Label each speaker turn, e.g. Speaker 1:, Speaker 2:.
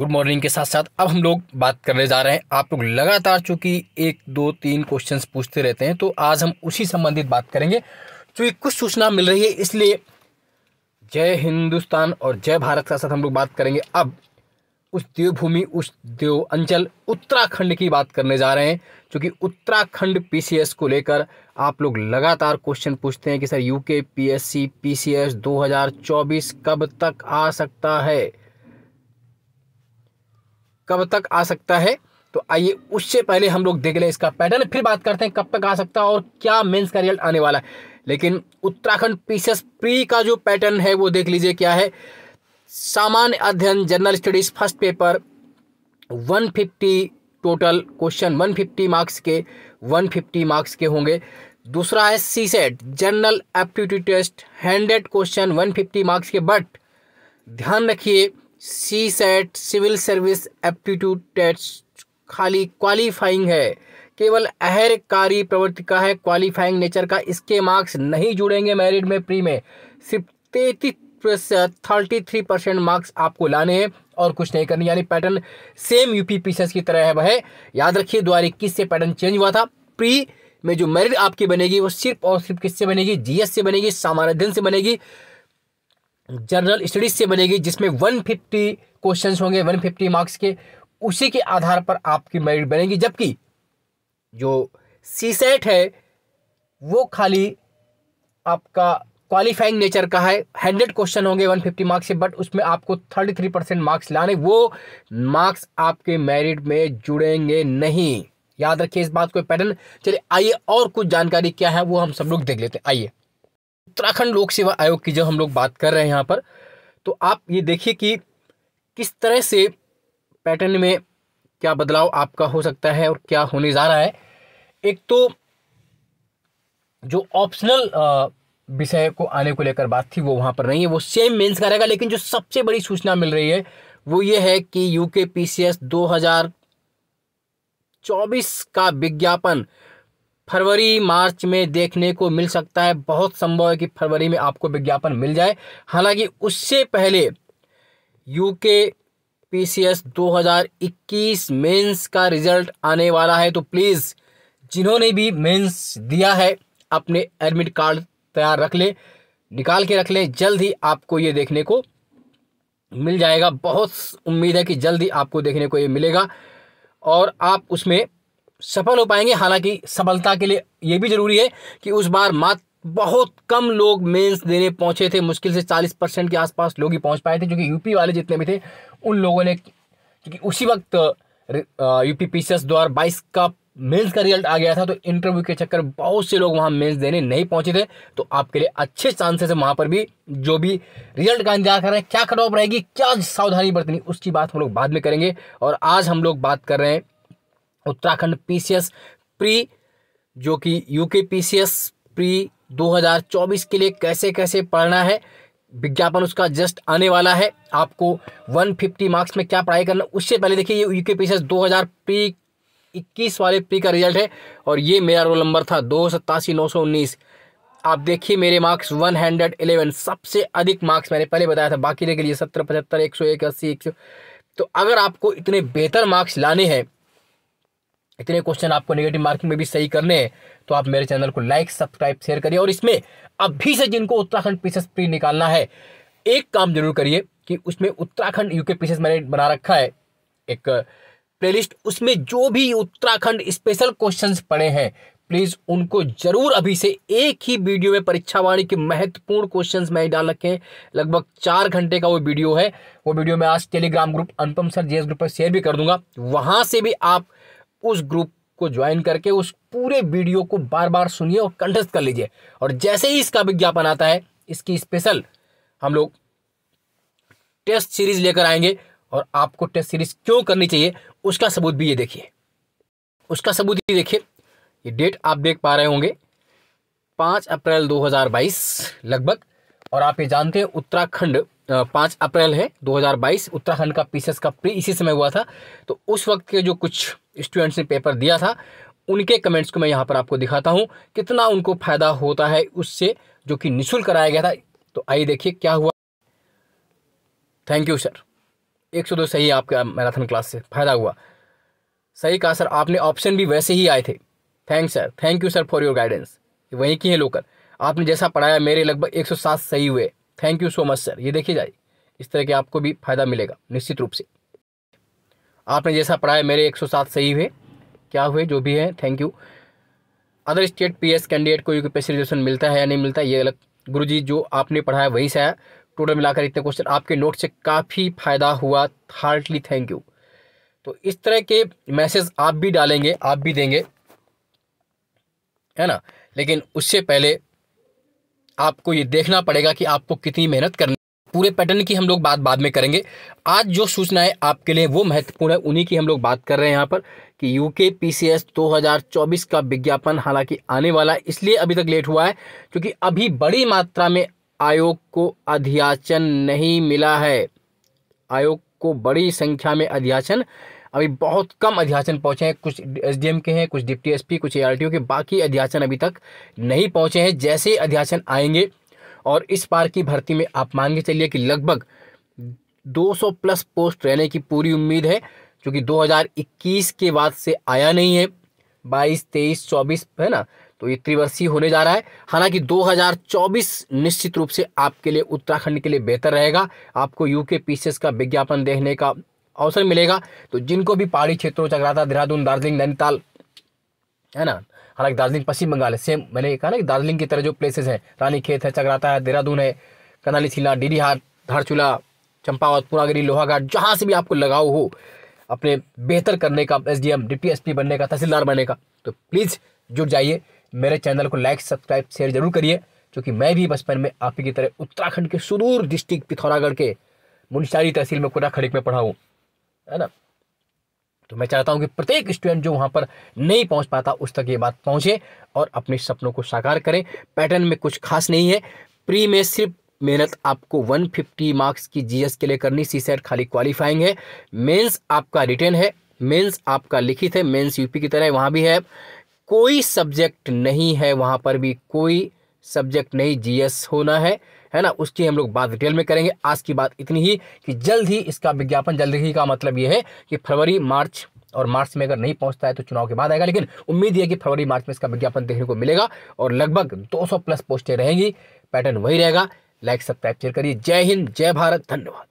Speaker 1: Good morning के साथ साथ अब हम लोग बात करने जा रहे हैं। आप लोग लगातार चूँकि एक, दो, तीन क्वेश्चंस पूछते रहते हैं तो आज हम उसी संबंधित बात करेंगे। चूँकि कुछ सूचना मिल रही है, इसलिए जय हिंदुस्तान और जय भारत का साथ हम लोग बात करेंगे। अब उस देवभूमि, उस देव अंचल, उत्तराखंड की बात करने जा रहे हैं। क्योंकि उत्तराखंड पीसीएस को लेकर आप लोग लगातार क्वेश्चन पूछते हैं कि सर यूके पीएससी पीसीएस 2024 कब तक आ सकता है? कब तक आ सकता है? तो आइए उससे पहले हम लोग देख लें इसका पैटर्न फिर बात करते हैं कब तक आ सकता है और क्या मेंस का रिज़ल्ट आने वाला है। लेकिन उत्तराखंड पीसीएस प्री का जो पैटर्न है, वो देख लीजिए क्या है। सामान्य अध्ययन general studies first paper 150 total question 150 marks के 150 मार्क्स के होंगे। दूसरा है CSAT general aptitude test hundred question 150 marks के। बट ध्यान रखिए CSAT civil service aptitude test खाली क्वालिफाइंग है। केवल अहरकारी प्रवृत्ति का है, क्वालिफाइंग नेचर का। इसके मार्क्स नहीं जुड़ेंगे मैरिट में, प्री में। सिर्फ़ तैतीस थर्टी थ्री परसेंट मार्क्स आपको लाने हैं और कुछ नहीं करनी। यानी पैटर्न सेम यूपी पीसेस की तरह है, वह याद रखिए, दो इक्कीस से पैटर्न चेंज हुआ था। प्री में जो मेरिट आपकी बनेगी, वो सिर्फ़ और सिर्फ़ किससे बनेगी? जीएस से बनेगी, सामान्य अध्ययन से बनेगी। जनरल स्टडीज़ से बनेगी, जिसमें 150 क्वेश्चंस होंगे 150 मार्क्स के, उसी के आधार पर आपकी मेरिट बनेगी। जबकि जो सी सेट है, वो खाली आपका क्वालिफाइंग नेचर का है। हंड्रेड क्वेश्चन होंगे वन फिफ्टी मार्क्स से बट उसमें आपको थर्टी थ्री परसेंट मार्क्स लाने, वो मार्क्स आपके मेरिट में जुड़ेंगे नहीं। याद रखिए इस बात को पैटर्न चलिए, आइए और कुछ जानकारी क्या है, वो हम सब लोग देख लेते हैं। आइए। उत्तराखंड लोक सेवा आयोग की जब हम लोग बात कर रहे हैं यहाँ पर तो आप ये देखिए कि किस तरह से पैटर्न में क्या बदलाव आपका हो सकता है और क्या होने जा रहा है। एक तो जो ऑप्शनल विषय को आने को लेकर बात थी वो वहाँ पर नहीं है, वो सेम मेंस का रहेगा, लेकिन जो सबसे बड़ी सूचना मिल रही है वो ये है कि यूके पीसीएस 2024 का विज्ञापन फरवरी, मार्च में देखने को मिल सकता है। बहुत संभव है कि फरवरी में आपको विज्ञापन मिल जाए। हालाँकि उससे पहले यूके पीसीएस 2021 मेंस का रिज़ल्ट आने वाला है। तो प्लीज़ जिन्होंने भी मेंस दिया है, अपने एडमिट कार्ड तैयार रख लें, निकाल के रख लें। जल्द ही आपको ये देखने को मिल जाएगा। बहुत उम्मीद है कि जल्द ही आपको देखने को ये मिलेगा। और आप उसमें सफल हो पाएँगे। हालाँकि सफलता के लिए ये भी ज़रूरी है कि उस बार मात्र बहुत कम लोग मेंस देने पहुँचे थे। मुश्किल से चालीस परसेंट के आसपास लोग ही पहुँच पाए थे, जो कि यूपी वाले जितने भी थे, उन लोगों ने क्योंकि उसी वक्त यूपी पी सी एस दो हज़ार बाईस का मेंस का रिज़ल्ट आ गया था तो इंटरव्यू के चक्कर बहुत से लोग वहाँ मेंस देने नहीं पहुँचे थे। तो आपके लिए अच्छे चांसेस है वहाँ पर भी, जो भी रिज़ल्ट का इंतज़ार कर रहे हैं, क्या कट ऑफ़ रहेगी, क्या सावधानी बरतनी, उसकी बात हम लोग बाद में करेंगे। और आज हम लोग बात कर रहे हैं उत्तराखंड पीसीएस प्री, जो कि यूके पीसीएस प्री 2024 के लिए कैसे कैसे पढ़ना है, विज्ञापन उसका जस्ट आने वाला है। आपको 150 मार्क्स में क्या पढ़ाई करना, उससे पहले देखिए ये यूके पी दो हज़ार प्री इक्कीस वाले प्री का रिज़ल्ट है, और ये मेरा रोल नंबर था दो नौ सौ उन्नीस। आप देखिए मेरे मार्क्स वन हंड्रेड इलेवन, सबसे अधिक मार्क्स मैंने पहले बताया था, बाकी के लिए सत्तर, पचहत्तर, एक सौ एक, अस्सी, एक सौ। तो अगर आपको इतने बेहतर मार्क्स लाने हैं इतने क्वेश्चन आपको नेगेटिव मार्किंग में भी सही करने हैं तो आप मेरे चैनल को लाइक सब्सक्राइब शेयर करिए और इसमें अभी से जिनको उत्तराखंड पीसेस प्री निकालना है, एक काम ज़रूर करिए कि उसमें उत्तराखंड यूके पीसेस मैंने बना रखा है, एक प्लेलिस्ट उसमें जो भी उत्तराखंड स्पेशल क्वेश्चंस पड़े हैं प्लीज़ उनको ज़रूर अभी से एक ही वीडियो में परीक्षा वाणी के महत्वपूर्ण क्वेश्चंस मैं डाल रखे लगभग चार घंटे का वो वीडियो है, वो वीडियो मैं आज Telegram group Anupam sir JS group पर शेयर भी कर दूँगा। वहाँ से भी आप उस ग्रुप को ज्वाइन करके उस पूरे वीडियो को बार बार सुनिए और कंटेस्ट कर लीजिए। और जैसे ही इसका विज्ञापन आता है, इसकी स्पेशल हम लोग टेस्ट सीरीज़ लेकर आएँगे और आपको टेस्ट सीरीज़ क्यों करनी चाहिए, उसका सबूत भी ये देखिए। उसका सबूत ये देखिए, ये डेट आप देख पा रहे होंगे, पाँच अप्रैल 2022 लगभग। और आप ये जानते हैं उत्तराखंड पाँच अप्रैल है 2022 उत्तराखंड का पीसेस का प्री इसी समय हुआ था। तो उस वक्त के जो कुछ स्टूडेंट्स ने पेपर दिया था, उनके कमेंट्स को मैं यहाँ पर आपको दिखाता हूँ, कितना उनको फ़ायदा होता है उससे, जो कि निःशुल्क कराया गया था। तो आइए देखिए क्या हुआ। थैंक यू सर एक सौ दो सही है आपका मैराथन क्लास से, फ़ायदा हुआ। सही कहा सर आपने ऑप्शन भी वैसे ही आए थे। Thank sir thank you sir for your guidance वहीं की है लोकल आपने जैसा पढ़ाया, मेरे लगभग 107 सही हुए। Thank you so much sir ये देखिए जाए इस तरह के आपको भी फ़ायदा मिलेगा, निश्चित रूप से। आपने जैसा पढ़ाया, मेरे 107 सही हुए। क्या हुए, जो भी है thank you other state P S candidate को यूपीएससी रिजर्वेशन मिलता है या नहीं मिलता, ये अलग। गुरुजी, जो आपने पढ़ाया, वहीं से आया। टोटल मिलाकर इतने क्वेश्चन आपके नोट से काफ़ी फ़ायदा हुआ। हार्टली थैंक यू तो इस तरह के मैसेज आप भी डालेंगे, आप भी देंगे। है ना? लेकिन उससे पहले आपको ये देखना पड़ेगा कि आपको कितनी मेहनत करनी पूरे पैटर्न की हम लोग बात बाद में करेंगे। आज जो सूचनाएँ आपके लिए वो महत्वपूर्ण है, उन्हीं की हम लोग बात कर रहे हैं यहाँ पर कि यूके पीसीएस 2024 का विज्ञापन हालाँकि आने वाला है, इसलिए अभी तक लेट हुआ है, क्योंकि अभी बड़ी मात्रा में आयोग को अध्याचन नहीं मिला है। आयोग को बड़ी संख्या में अध्याचन अभी बहुत कम अध्याचन पहुँचे हैं। कुछ एसडीएम के हैं कुछ डिप्टी एसपी कुछ एआरटीओ के। बाकी अध्याचन अभी तक नहीं पहुँचे हैं। जैसे अध्याचन आएँगे और इस बार की भर्ती में आप मान के चलिए कि लगभग 200 प्लस पोस्ट रहने की पूरी उम्मीद है क्योंकि 2021 के बाद से आया नहीं है। 22, 23, 24 है ना? तो ये त्रिवर्षीय होने जा रहा है। हालाँकि 2024 निश्चित रूप से आपके लिए उत्तराखंड के लिए बेहतर रहेगा। आपको यूके पीसीएस का विज्ञापन देखने का अवसर मिलेगा। तो जिनको भी पहाड़ी क्षेत्रों, चक्राता, देहरादून, दार्जिलिंग, नैनीताल, है ना? हालाँकि दार्जिलिंग पश्चिम बंगाल है। सेम मैंने कहा ना कि दार्जिलिंग की तरह जो प्लेसेस हैं रानी खेत है, चक्राता है, देहरादून है, कनाली छिला डीडीहाट धारचूला, चंपावत, पुरागिरी, लोहाघाट, जहाँ से भी आपको लगाव हो, अपने बेहतर करने का S D M deputy S P बनने का, तहसीलदार बनने का तो प्लीज़ जुट जाइए। मेरे चैनल को लाइक सब्सक्राइब शेयर ज़रूर करिए क्योंकि मैं भी बचपन में आप की तरह उत्तराखंड के सुदूर डिस्ट्रिक्ट पिथौरागढ़ के मुंशारी तहसील में कोटा खड़िक में पढ़ा हूँ। है ना? तो मैं चाहता हूँ कि प्रत्येक स्टूडेंट जो वहाँ पर नहीं पहुँच पाता, उस तक ये बात पहुँचे और अपने सपनों को साकार करें। पैटर्न में कुछ खास नहीं है। प्री में सिर्फ़ मेहनत आपको 150 मार्क्स की जीएस के लिए करनी सी सेट खाली क्वालिफाइंग है। मेंस आपका रिटर्न है मेंस आपका लिखित है मेंस यूपी की तरह वहाँ भी है। कोई सब्जेक्ट नहीं है वहाँ पर भी, कोई सब्जेक्ट नहीं जीएस होना है। है ना? उसकी हम लोग बात डिटेल में करेंगे। आज की बात इतनी ही कि जल्द ही इसका विज्ञापन, जल्द ही का मतलब ये है कि फरवरी, मार्च और मार्च में अगर नहीं पहुँचता है तो चुनाव के बाद आएगा। लेकिन उम्मीद है कि फरवरी, मार्च में इसका विज्ञापन देखने को मिलेगा और लगभग 200 प्लस पोस्टें रहेंगी। पैटर्न वही रहेगा। लाइक, सब्सक्राइब शेयर करिए। जय हिंद, जय भारत, धन्यवाद।